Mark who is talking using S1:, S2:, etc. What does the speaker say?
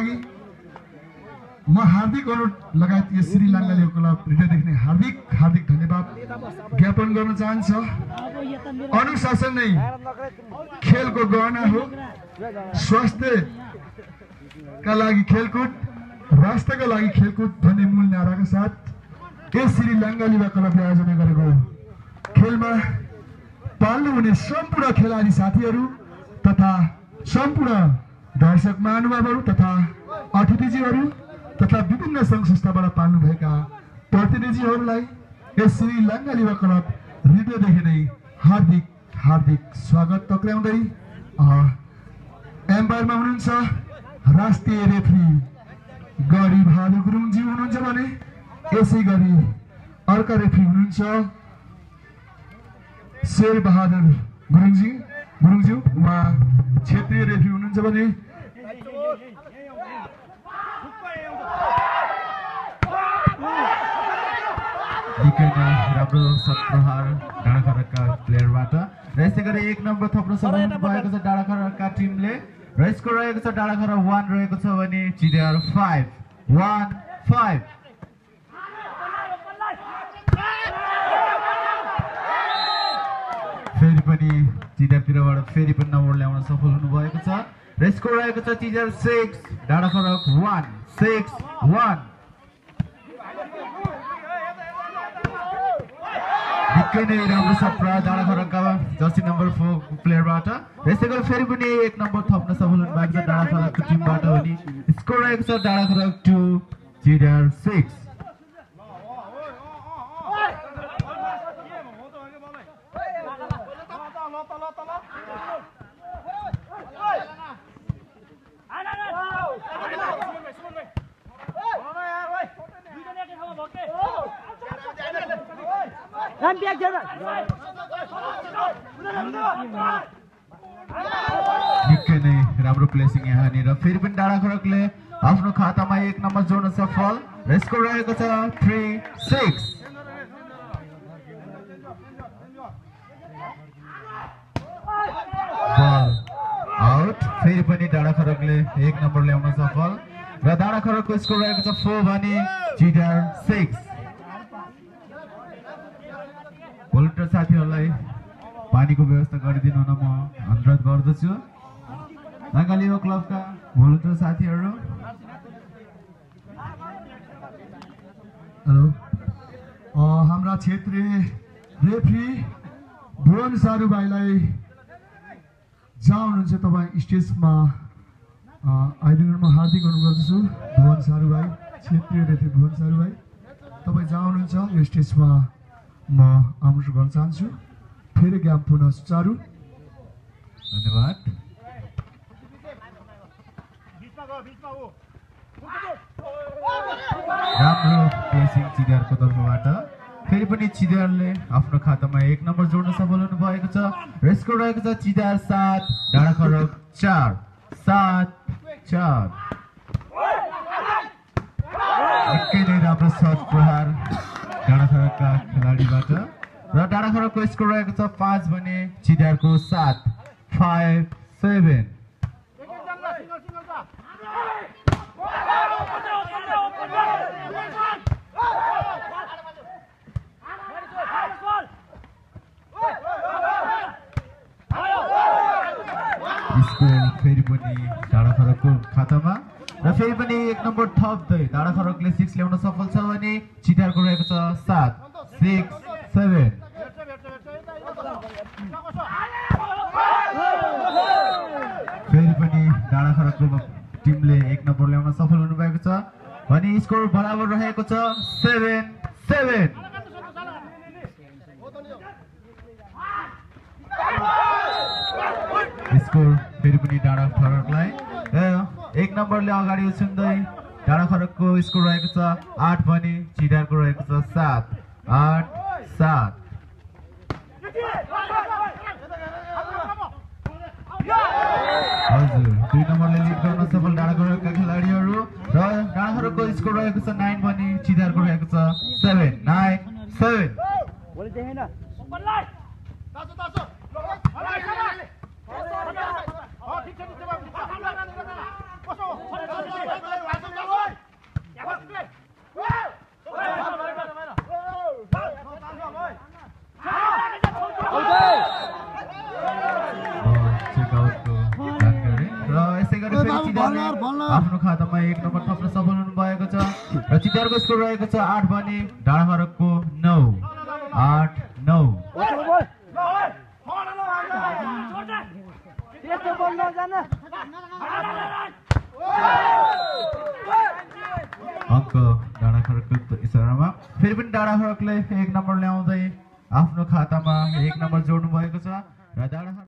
S1: लागि म हार्दिक अनुरोध लगायत यो श्रीलङ्काले क्लब हृदयदेखि हार्दिक हार्दिक धन्यवाद ज्ञापन गर्न चाहन्छ। अनुशासन नै खेलको गहना हो। स्वास्थ्यका लागि खेलकुद राष्ट्रका लागि खेलकुद भन्ने मूल नाराका साथ यस श्रीलङ्का युवा क्लबले आयोजना गरेको खेलमा पाल्नु हुने सम्पूर्ण खेलाडी साथीहरू तथा सम्पूर्ण दर्शक महानुभावहरू तथा अतिथिजीहरू तथा विभिन्न सङ्घ संस्थाबाट पाल्नुभएका प्रतिनिधिहरूलाई यस श्रीलङ्का युवा क्लब हृदयदेखि नै हार्दिक हार्दिक स्वागत टक्राउँदै एम्पायरमा हुनुहुन्छ राष्ट्रिय रेफ्री गरी भालु गुरुङजी हुनुहुन्छ भने यसै गरी अर्का रेफ्री हुनुहुन्छ शेर बहादुर गुरुङजी गुरुङज्यू उहाँ क्षेत्रीय रेफ्री हुनुहुन्छ भने
S2: निकै नै राम्रो सत्प्रहार डाँडाखरका प्लेयरबाट र यसै गरी एक नम्बर थप्न सफल भएको छ डाँडाखरका टिमले र यसको रहेको छ डाँडाखर वान रहेको छ भने चिडिआर फाइभ वान फाइभ फेरि पनि चिडिआरतिरबाट फेरि पनि नम्बर ल्याउन सफल हुनुभएको छ र यसको रहेको छ चिडिआर six Dandakharak one six one निकै नै राम्रो सप्रा डाँडाखरका जर्सी नम्बर फोर प्लेयरबाट यसै गरी फेरि पनि एक नम्बर थप्न सफल हुनुभएको छ डाँडाखरकको टिमबाट भने स्कोर रहेको छ डाँडाखरक टू चिडिआर सिक्स निकै नै राम्रो प्लेसिङ यहाँनिर फेरि पनि डाँडाखरकले आफ्नो खातामा एक नम्बर जोड्न सफल। र स्कोर रहेको छ। थ्री सिक्स आउट फेरि पनि डाँडाखरकले एक नम्बर ल्याउन सफल। र डाँडाखरकको स्कोर रहेको छ। फोर भने चिडर सिक्स साथीहरूलाई पानीको व्यवस्था गरिदिनु हुन म अनुरोध गर्दछु। बङ्गाली युवा क्लबका भोलिन्टियर साथीहरू।
S1: हेलो। हाम्रा क्षेत्रीय रेफ्री भुवन सारूभाइलाई जहाँ हुनुहुन्छ तपाईँ स्टेजमा आइदिनु म हार्दिक अनुरोध गर्दछु। भुवन सारूभाइ क्षेत्रीय रेफ्री भुवन सारूभाइ तपाईँ जहाँ हुनुहुन्छ यो स्टेजमा म आमन्त्रण गर्न चाहन्छु। फेरि ज्ञाप पुनः सुचारू।
S2: धन्यवाद। राम्रो तर्फबाट फेरि पनि चिडियारले आफ्नो खातामा एक नम्बर जोड्न सफल हुनु भएको छ। र यसको रहेको छ चिडियार सात डाँडा खरक चार सात चार। खेलाडीबाट र डाँडा खरकको स्कोर रहेको छ पाँच भने चिडियारको सात फाइभ सेभेन फेरि पनि डाँडा खरकको खातामा र फेरि पनि एक नम्बर थप्दै डाँडा खरकले सिक्स ल्याउन सफल छ भने चिटारको रहेको छ सात। सिक्स सेभेन फेरि पनि डाँडा खरकको टिमले एक नम्बर ल्याउन सफल हुनुभएको छ। भने स्कोर बराबर रहेको छ सेभेन सेभेन। स्कोर फेरि पनि डाँडा खरकलाई एक नम्बरले अगाडि उछिन्दै डाँडा खरकको स्कोर रहेको छ आठ भने चिडारको रहेको छ सात। आठ सात हजुर दुई नम्बरले लिड गर्न सफल डाँडा खरकका खेलाडीहरू र डाँडा खरकको स्कोर रहेको छ नाइन भने चिडारको रहेको छ सेभेन नाइन सेभेन आफ्नो खातामा एक नम्बर थप्न सफल हुनुभएको छ। र चितहरूको स्कोर रहेको छ आठ भने डाँडाहरूको नौ। आठ नौ। अङ्क डाँडा खडकको इसारामा फेरि पनि डाँडा खडकले एक नम्बर ल्याउँदै आफ्नो खातामा एक नम्बर जोड्नु भएको छ। र डाँडा